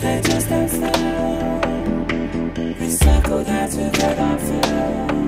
they just don't stop. We circle there to get.